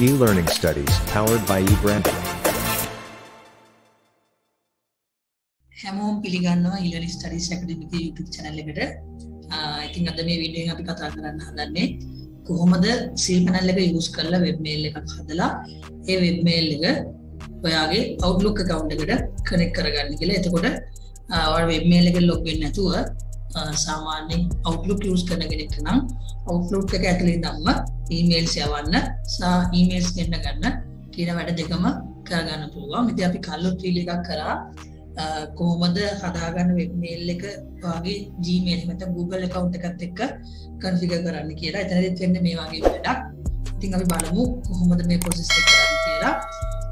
E-Learning Studies, powered by eBranding. හැමෝම් පිළිගන්නවා ඉලනි ස්ටඩිස් ඇකඩමික YouTube චැනල් එකට ඉතින් අද මේ වීඩියෝෙන් අපි කතා කරන්න හදන්නේ කොහොමද සීපනල් එක යූස් කරලා වෙබ් මේල් එකක් හදලා ඒ වෙබ් මේල් එක ඔයාගේ අවුට්ලුක් account එකට කනෙක්ට් කරගන්න කියලා. එතකොට ඔයාලා වෙබ් මේල් එක ලොග් වෙන්නේ නැතුව සාමාන්‍යයෙන් අවුට්ලුක් යූස් කරන කෙනෙක් නම් අවුට්ලුක් එක ඇතුලේ ඉඳන්ම ඊමේල්ස් යවන්න සහ ඊමේල්ස් ගෙන්න ගන්න. කියන වැඩ දෙකම කරගන්න පුළුවන්. ඉතින් අපි කල්ලොත් වීඩියෝ එකක් කරා. කොහොමද හදාගන්න වෙබ්මේල් එක වගේ ජීමේල් මත Google එකකවන්් එකත් එක්ක කන්ෆිග කරන්න කියලා. එතනදත් වෙන්න මේ වගේ වැඩක්. ඉතින් අපි බලමු කොහොමද මේ පොසෙස් කරන්න කියලා.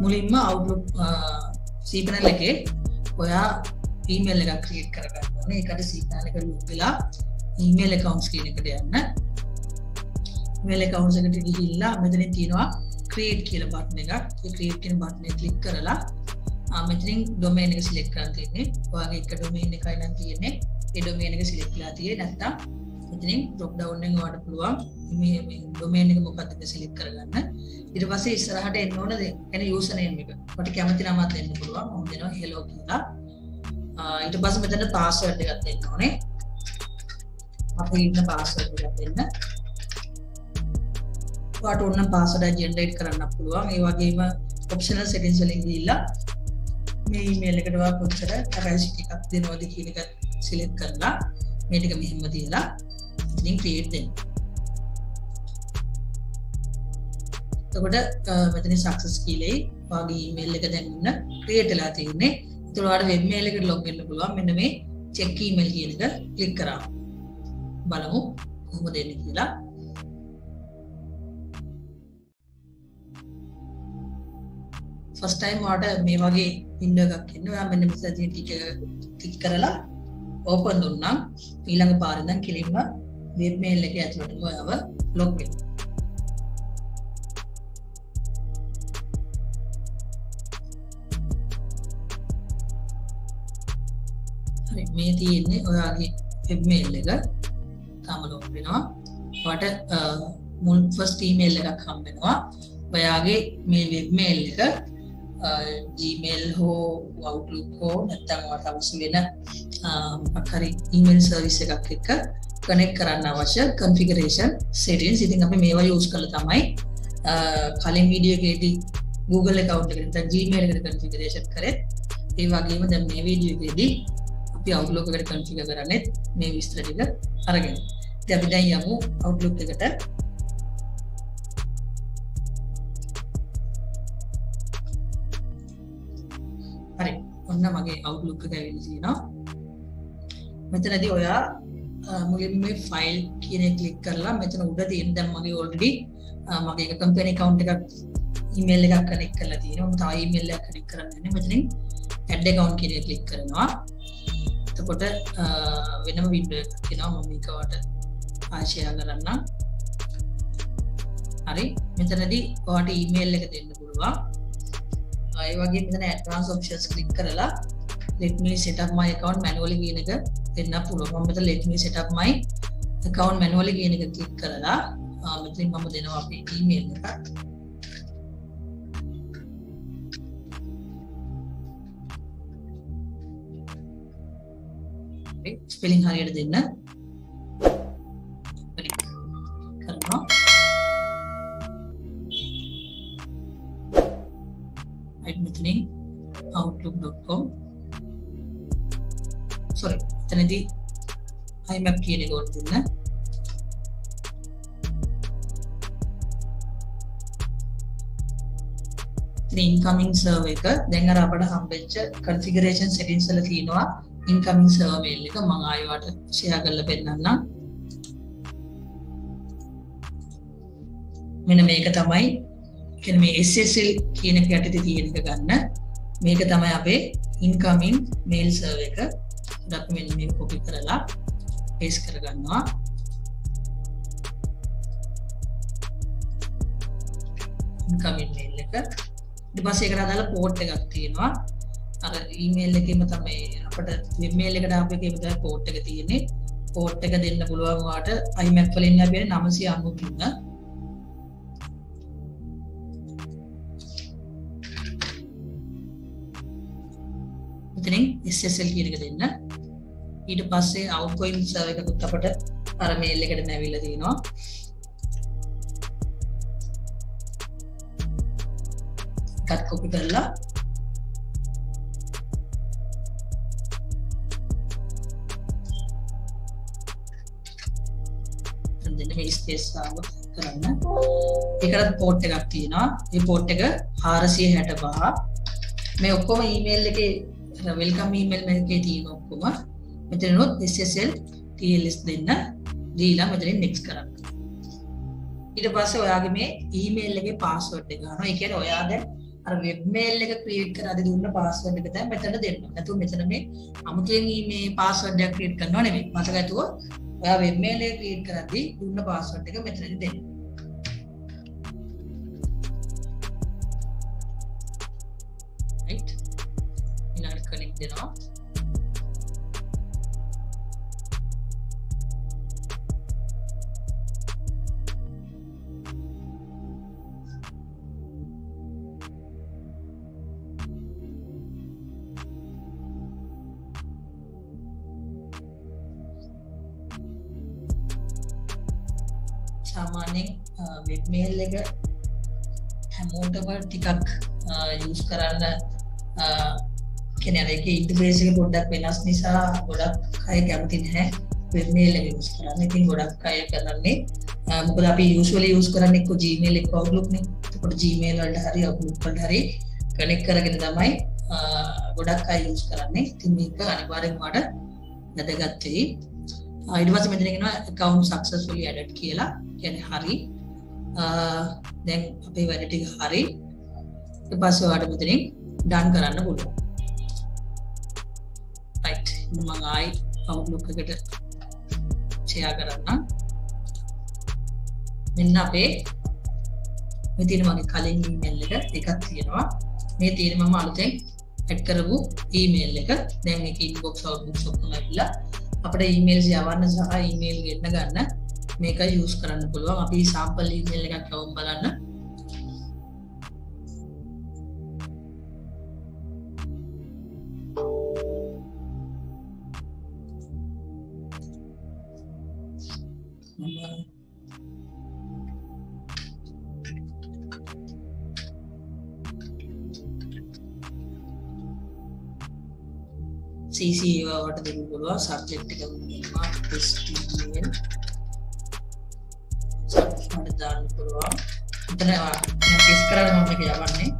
මුලින්ම අවුලු සීපනල් එකේ ඔයා ඊමේල් එකක් ක්‍රියට් කරගන්න එකට සීපනල එක ලුපලා ඊමේල් එකකවන්ස් කියන එකට යන්න. මේල කවන්සකට ගිහිල්ලා මෙතන තියෙනවා ක්‍රේට් කියල බට්න එකක්. ක්‍රේට් කියන බට්න කලික් කරලා මෙතිරින් ඩොමේන එක සිලෙක් කරන්න තියන්නේ. වගේ එක ඩොමේන් එකයි නම් තියෙන්නේ. ඒ ඩොමේන එක සිලෙක්ලා තිය නැත්තා ඉතින් ඩොප් ඩවන්න වාට පුළුවන් ඩොමේන එක මොකක්ද සිලෙක් කරගන්න. ඉට පසේ ඉස්සරහට එන්න ඕනද එන යසනයම එක. පට කැමති නමත් එන්න පුළුවන්. හොදෙනවා හෙලෝ කියලා. ඊට පස මෙතන පාසවර්ඩ ගත්තෙන්න ඕනේ. අප ඉන්න පාසවර්ඩ ගත්න්න පාට ඔන්න පාසඩ ජෙන්ඩයිට් කරන්න පුළුවන් ඒ වගේම ඔප්ෂනල් සෙටින්ස් වලින් ගිහිල්ලා මේ ඊමේල් එකටවා කොච්චර කැපැසිටි එකක් දෙනවද කියන එක සිලෙක්ට් කරලා මේ ටික මෙහෙම තියලා ඉතින් ක්‍රියේට් දෙන්න. එතකොට මෙතන සක්සස් කීලේ වගේ ඊමේල් එක දැන් ක්‍රියේට් වෙලා තියෙන්නේ. ඒතකොට ඔයාලට වෙබ් මේල් එකට ලොග් වෙන්න පුළුවන්. මෙන්න මේ චෙක් ඊමේල් කියන එක ක්ලික් කරා. බලමු කොහොමද එන්නේ කියලා. ෆස්ටයිම් වාට මේ වගේ ඉන්න. එකක් එන්නවා මෙන්න මෙතන ටික ටික කරලා ඕපන් දුන්නම් ඊළඟ පාරෙන් කෙලින්ම වෙබ් මේල් එක ඇතුළට ඔයාව ලොග් වෙනවා හරි මේ තියෙන්නේ ඔයාගේ වෙබ් මේල් එක. තාම ලොග් වෙනවා. වට මුල් ෆස්ට් ඊමේල් එකක් හම්බෙනවා. ඔයාගේ මේ වෙබ් මේල් එක ජීමේල් හෝ වවුලුක් හෝ නැත්තන්වට අවසු වෙන පකරි ඊමල් සර්විස එකක් එක්ක කනෙක් කරන්න අවශ්‍ය කන්ෆිගරේෂන් සෙටන් සිතින් අපි මේවා යස් කළ තමයි uh, කලින් වීඩියෝගේදී Google එකකවන්ට ජීමේල් එකට කන්ෆිගරේෂන් කරත් ඒ වගේම දැ මේ වීඩියෝගේදී අපි අවුලෝකට කන්ෆිග කරන්නෙත් මේ විස්ත්‍රටික අරගෙන. දැබිදැයි යමු අවුලුක් එකට. ඔන්න මගේ අවුලුක්ක ඇවිලසිනවා මෙතනද ඔයා මුලින් මේ ෆයිල් කියන කලික් කරලා මෙතන උඩ තියෙන් දැම් මගේ ඔල්ඩඩි මගේ කම්පනි කවන්් එකක් ඉමල් එකක් කනෙක් කරලා තියෙන තා ඉමල්ල කනෙක් කරන්න මෙතනින්. ඇඩ්ඩ කවන්් කියන කලික් කරනවා. එතකොට වෙනම විඩ කෙනවා මමිකවට ආශයා කරන්න හරි. මෙතනදී ඔට ඊමේල් එක දෙන්න පුළුවන්. අය වගේ මෙතන ඇඩ්වාන්ස් ඔප්ෂන්ස් ක්ලික් කරලා ලෙට්මි සෙටක් මයි account මැනුවලි කියන එක දෙන්න පුළුවන්. මෙතන ලෙට්මි සෙටක් මයි account මැනුවලි කියන එක ක්ලික් කරලා මෙතනින් මම දෙනවා අපේ ඊමේල් එක. ස්පෙලිං හරියට දෙන්න. Sorry එතනදී IMAP කියන එක ඔන්න දෙන්න. ඉන්කමින් සර්ව එක. දැන් අර අපට හම්බෙච්ච කන්ෆිගරේෂන් සෙටින්ස් වල තියෙනවා ඉන්කමින් සර්ව මේල් එක. මම ආයෙත් ෂෙයා කරලා පෙන්නන්නම්. මෙන්න මේක තමයි. කියන මේ SSL කියන යටතේ තියෙන එක ගන්න. මේක තමයි අපේ ඉන්කමින් මේල් සර්වර් එක. දත් වැලීමෙන් කොපි කරලා පේස් කරගන්නවා. කමිල් එක. ඩිපස්සේ කරදාල පෝට් එකක් තියෙනවා. අර ඊමේල් එකම තමයි අපට වෙමේල් එකට අපගේ ද පෝට් එක තියෙන්නේ. පෝට් එක දෙන්න පුළුවන්වාට අයිමැක් වලින් ලැබෙන නමසි අනුකින්න එතනින් SSL කියන එක දෙන්න. ඊට පස්සේ අවුකොයින් සර්ව එකකුත් අපට අර මේල් එකට නැවිල්ල තියෙනවා. එකත් කොපි කරලා දෙන්න මේ ස්පේස්ාව කරන්න. එකත් පෝට් එකක් තියෙනවා. ඒ පෝට් එක හාරසිය හැට පහ මේ ඔක්කොම ඊමේල් එක වෙල්කම් ඊමේල් එකේ තියෙන ඔක්කොම මෙතනොත් SSL TLS දෙන්න දීලා මෙතනින් නෙක්ස් කරන්න ඊට පස්සේ ඔයාගේ මේ ඊමේල් එකේ පාස්වර්ඩ් එක ගන්නවා ඒ කියන්නේ ඔයා දැන් අර වෙබ් මේල් එක ක්‍රියේට් කරලා දුන්න පාස්වර්ඩ් එක තමයි මෙතන දෙන්න. නැතුව මෙතන මේ අමුතුවෙන් මේ පාස්වර්ඩ් එක ක්‍රියේට් කරනව නෙමෙයි. මතක ඇතුව ඔයා වෙබ් මේල් එක ක්‍රියේට් කරද්දී දුන්න පාස්වර්ඩ් එක මෙතනදී දෙන්න. right ඊළඟට කනෙක්ට් දෙනවා සාමාන්‍යෙන් වෙබ් මේල් එක හැමෝටම ටිකක් යස් කරන්න කෙන එක ඉන්ටබේසික පොඩ්ඩක් වෙනස් නිසා ගොඩක් අය කැමති නැහැ වෙබ්මේල් යස් කරන්න. ඉතින් ගොඩක් අය කරන්නේ මොකද අපි යුස්වල යස් කරන්න එක්ක ජීමේල් එක් අවුලුක්න කොට ජීමේල් වලට හරි අවුලුක්කට හරි කනෙක් කරගෙන තමයි ගොඩක් අය යස් කරන්නේ. ඉතින් මේක අනිවාරෙන් මට නැදගත්තේ අයිඩවස මෙතනගෙන කවුන් සක්සස්ලි ඇඩට් කියලා. ගැන හරි. දැන් අපේ වැඩටික හරි. පස්සවාට මෙතනින් ඩන් කරන්න පුළුව මඟයි අවුලොක්කට චයා කරන්න. මෙන්න අපේ මෙතින මගේ කලින් ඊමේල් එක එකක් තියෙනවා. මේ තියෙන මම අලුතෙන් ඇඩ් කරපු ඊමේල් එක. දැන් එක ඉන්බොක්ස් අවුට්බුක්ස් ඔක්කොම ඇවිල්ලා අපිට ඊමේල්ස් යවන්න සහ ඊමේල් ගෙන්න ගන්න. මේක යස් කරන්න පුළුවන්. අපි සාම්පල් ඊමේල් එකක් කවම් බලන්න. CCවට දෙන්න පුළුවන් සබ්ජෙක්ට් එක වුණා HTML මට දාන්න පුළුවන්. එතන ටෙස්ට් කරලා මම මේක යවන්නේ.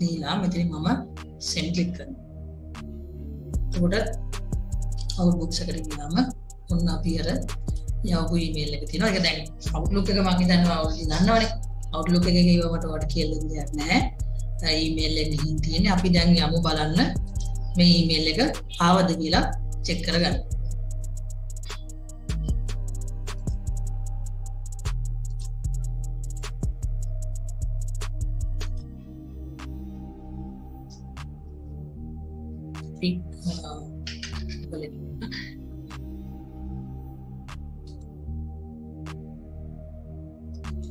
දීලා මෙතනින් මම සෙන්ඩ් ක්ලික් කරනවා. එතකොට අවුබුක්සකට ගියාම ඔන්න අපි අර යවපු ඊමේල් එක තියෙනවා. ඒක දැන් අවුට්ලුක් එක මම හිතනවා ඔයාලා දන්නවනේ. අවුට්ලුක් එකේ ඒවට වට කියලා දෙයක් නැහැ. ඊමේල් එක ගිහින් තියෙන්නේ. අපි දැන් යමු බලන්න මේ ඊමේල් එක ආවද කියලා චෙක් කරගන්න.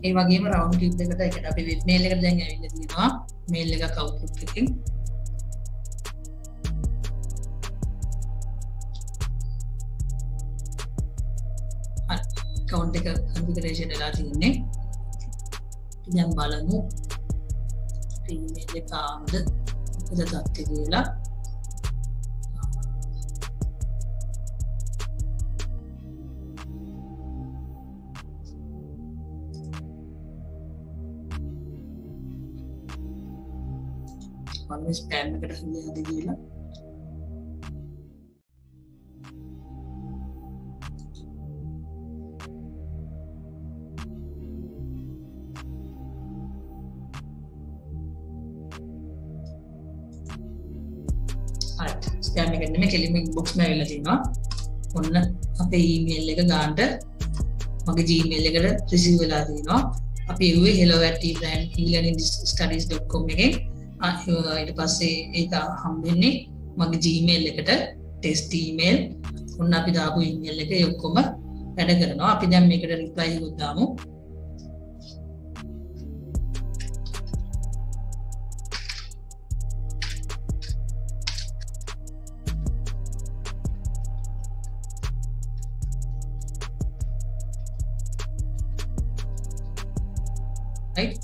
ඒ වගේම රවන්් ටිප් එකට එකට අපි මේල් එක දැන් ඇවිල්ල තියෙනවා. මේල් එක කවුට් එකින් කවුන්් එක කන්පිකරේෂන් වෙලා තියන්නේ. දැන් බලමු. කාමද උපද තත්ති කියලා. මම ස්පෑම් එකට හද හද කියලා ස්ටෑම් එකන්නම කෙලිම බොක්ස් මැවිල්ල තිනවා ඔන්න අපේ ඊමේල් එක ගාන්ට මගේ ජීමේල් එකට රිසි වෙලා තිනවා අපි එවේ හෙලෝවැටි බ්‍රන්් ඉලනි ස්ටඩිස්.කොම් එකෙන්. ඊට පස්සේ ඒක හම්බෙන්නේ මගේ ජීමේල් එකට ටෙස්ටීමේල් ඔන්න අපි දාපු ඉංගල් එක ඔක්කොම වැඩ කරනවා. අපි දැම් මේකට රිප්ලයි ගොද්දාමු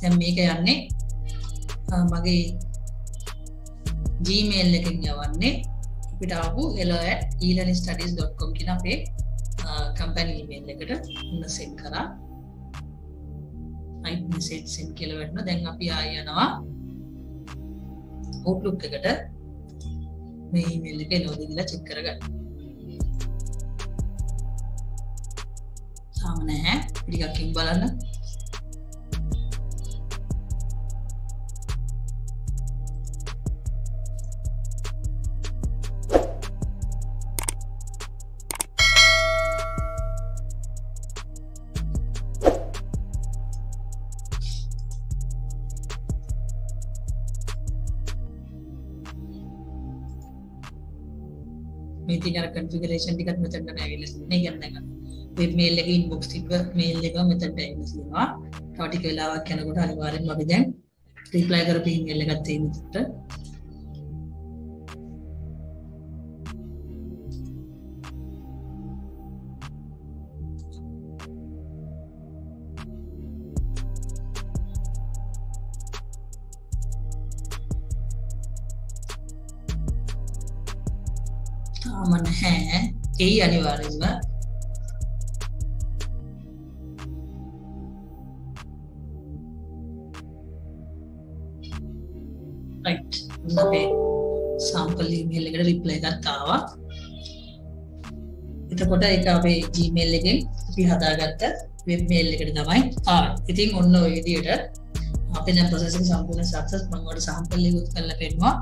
දැන් මේක යන්නේ මගේ ජීමේල් එකින් යවන්නේ. අපිට ආපු එලඇ ඊලනි ස්ටඩිස්.කොම් කියෙන අපේ කම්පැන ඊමේල් එකට උන්න සෙන් කරා. අයිසෙට් සෙන් කියලවැටන දැන් අපි ආයනවා ඔවුලුක් එකට. මේ ඊමේල් එක නෝද කියලා චෙක් කරගන්න. සාම නැහැ. පිටිකක්කින් බලන්න. මේති අර කන්ෆිගරේෂන් ටිකත් මෙතනට ඇවිල්ලා තියෙන්නේ. ගන්න වෙබ් මේල් එකේ ඉන්බොක්ස් ටික මේල් එක මෙතනට ඇවිල්ලා තියෙනවා තව ටික වෙලාවක් යනකොට අනිවාර්යෙන්ම අපි දැන් රිප්ලයි කරපු ඊමේල් එකක් තියෙන විදිහට එයි අනිවාර්යෙන්ම රයිට් අපේ සාම්පල් ඊමේල් එකට රිප්ලයි එකක් ආවා. එතකොට ඒක අපේ ජීමේල් එකෙන් අපි හදාගත්ත වෙබ් මේල් එකට තමයි ආවේ. ඉතින් ඔන්න ඔය විදිහට අපේ දැන් ප්‍රොසෙස් එක සම්පූර්ණ සක්සස් මම ඔයාලට සාම්පල් එකක් කරලා පෙන්නුවා.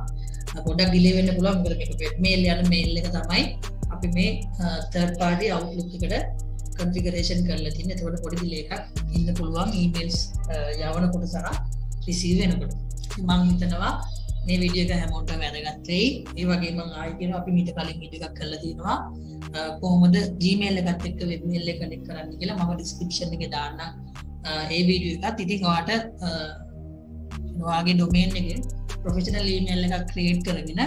පොඩක් ඩිලේ වෙන්න පුළුවන්. මොකද මේක වෙබ් මේල් යන මේල් එක තමයි අපි මේ තර්ඩ් පාර්ටි අවුට්ලුක් එකට කන්ෆිගරේෂන් කරලා තියෙන්නේ එතකොට පොඩි ඩිලේ එකක් ඉන්න පුළුවන් ඊමේල්ස් යවනකොට සහ රිසීව් වෙනකොට. මං හිතනවා මේ විඩියක හැමෝට වැදගත්තේ ඒ වගේ මං ආයකෙන අපි මිට කලින් ඉට එකක් කරලා තියෙනවා. කොහොමද ජීමේල් එකත් එක්ක වෙබ්මේල් එක කනෙක් කරන්න කියලා මම ඩිස්ක්‍රිප්ෂන් එක දාන්න. ඒ වීඩියෝ එකත් ඉතින් වාට වාගේ ඩොමේන් එක ප්‍රොෆෙෂනල් ඊමේල් එකක් ක්‍රේට් කරගෙන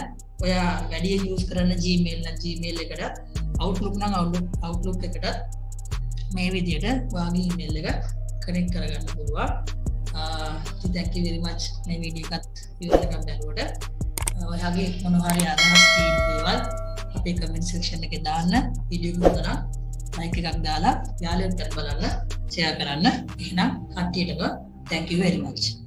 ඔයා වැඩිය යස් කරන්න ජීමේල් ජීමේල් එකට අවුටලුක් නම් අවුලු අවුටලුක් එකට මේ විදියට වාගේ ඊමේල් එක කනෙක් කරගන්න පුළුවන්. තැකි විරිමච් මේ විඩියකත් විවරකම් බැලුවට ඔයාගේ මොනහරි අදහස් තීන් දේවල් අපේ කමෙන්ට් සෙක්ෂන් එක දාන්න විඩියෝ කරා ලයික එකක් දාලා යාලයන්ට බලන්න ෂෙයා කරන්න. එහෙනම් කට්ටියටම thank you very much.